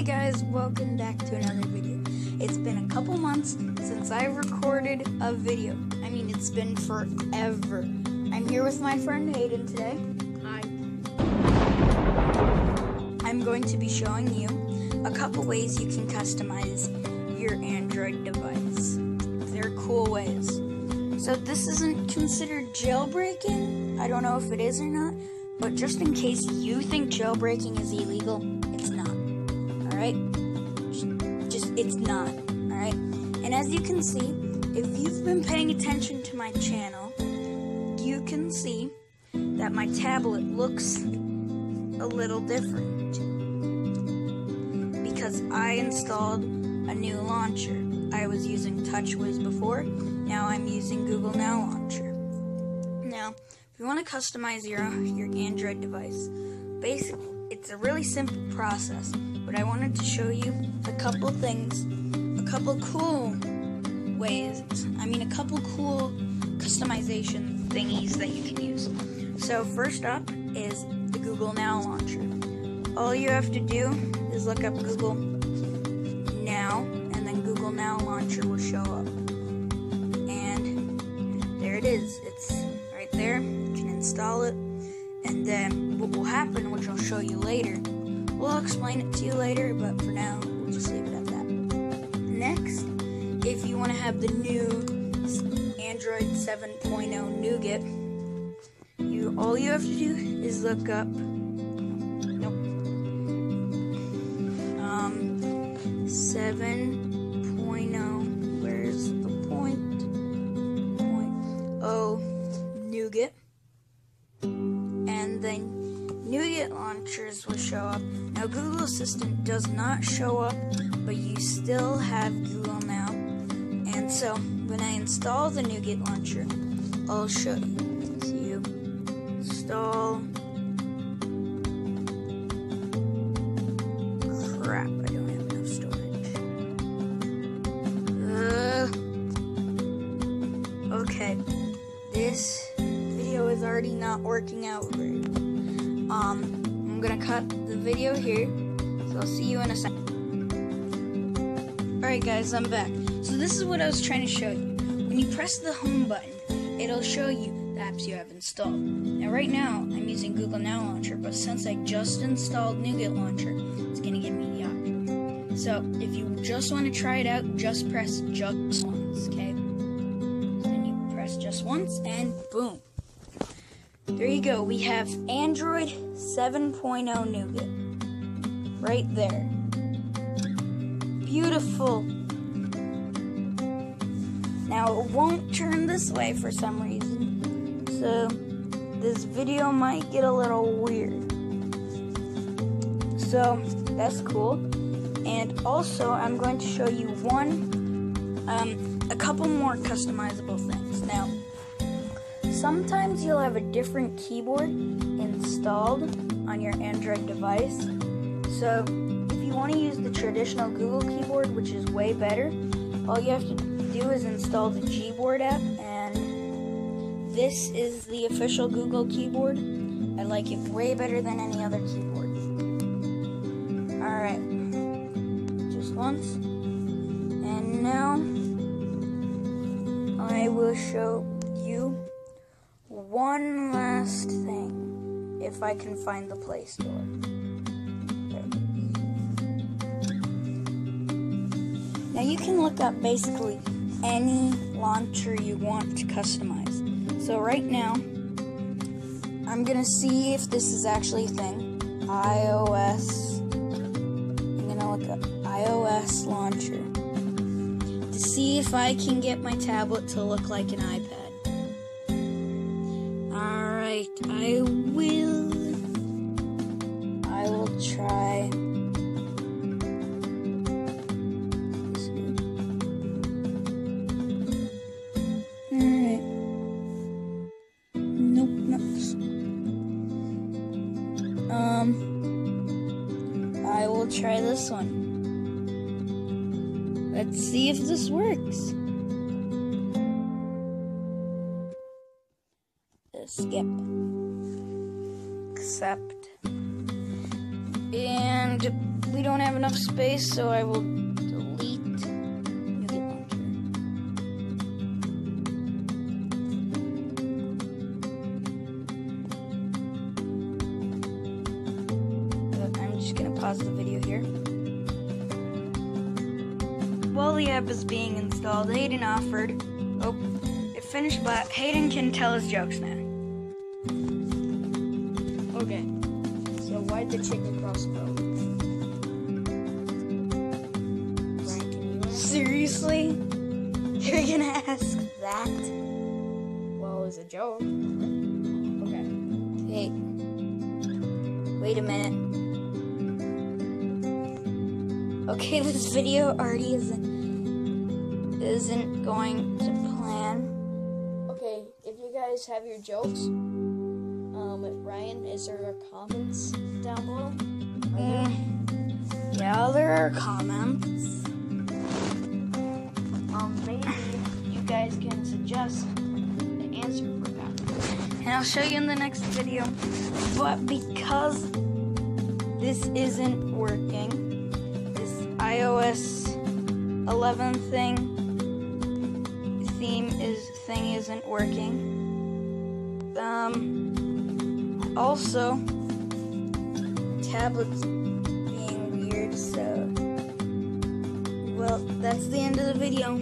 Hey guys, welcome back to another video. It's been a couple months since I recorded a video. I mean, it's been forever. I'm here with my friend Hayden today. Hi. I'm going to be showing you a couple ways you can customize your Android device. They're cool ways. So this isn't considered jailbreaking. I don't know if it is or not, but just in case you think jailbreaking is illegal, it's not. All right? Just, it's not. All right? And as you can see, if you've been paying attention to my channel, you can see that my tablet looks a little different because I installed a new launcher. I was using TouchWiz before, now I'm using Google Now Launcher. Now, if you want to customize your your Android device, basically it's a really simple process, but I wanted to show you a couple things, a couple cool ways. I mean, a couple cool customization thingies that you can use. So first up is the Google Now launcher. All you have to do is look up Google Now, and then Google Now launcher will show up. And there it is. It's right there. You can install it. And then what will happen, which I'll show you later, we'll explain it to you later, but for now, we'll just leave it at that. Next, if you want to have the new Android 7.0 Nougat, you all you have to do is look up nougat will show up. Now google assistant does not show up but you still have google now. And so when i install the nougat launcher i'll show you. So you install. Crap i don't have enough storage. Uh, okay this video is already not working out great um i'm gonna cut the video here so i'll see you in a second alright guys i'm back. So this is what i was trying to show you. When you press the home button it'll show you the apps you have installed. Now right now i'm using google now launcher but since i just installed nougat launcher it's to give me the option. So if you just want to try it out just press just once okay? Then you press just once and boom there you go we have android 7.0 nougat right there beautiful now it won't turn this way for some reason, so this video might get a little weird. So that's cool. And also I'm going to show you one, um, a couple more customizable things. Now, sometimes you'll have a different keyboard installed on your Android device. So if you want to use the traditional Google keyboard, which is way better, all you have to do is install the Gboard app, and this is the official Google keyboard. I like it way better than any other keyboard. Alright, just once. And now I will show if I can find the Play Store. Now you can look up basically any launcher you want to customize. So right now, I'm gonna see if this is actually a thing. iOS. I'm gonna look up iOS launcher to see if I can get my tablet to look like an iPad. Alright, I will. I will try. Alright. Nope. Um, I will try this one. Let's see if this works. Skip. Accept. And we don't have enough space, so I will delete. I'm just gonna pause the video here. While the app is being installed, Hayden offered. Oh, it finished, but Hayden can tell his jokes now. Okay. So why did the chicken cross the road? Brian, can you answer? Seriously? You're gonna ask that? Well, it's a joke. Okay. Hey, wait a minute. Okay, this video already isn't isn't going to plan. Okay, if you guys have your jokes, Ryan, is there comments down below? Mm, yeah, there are comments. Um, maybe you guys can suggest the answer for that. and I'll show you in the next video. But because this isn't working, this iOS 11 thing theme is thing isn't working. Um, also, tablets being weird. So, well, that's the end of the video.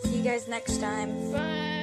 See you guys next time. Bye.